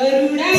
करुणा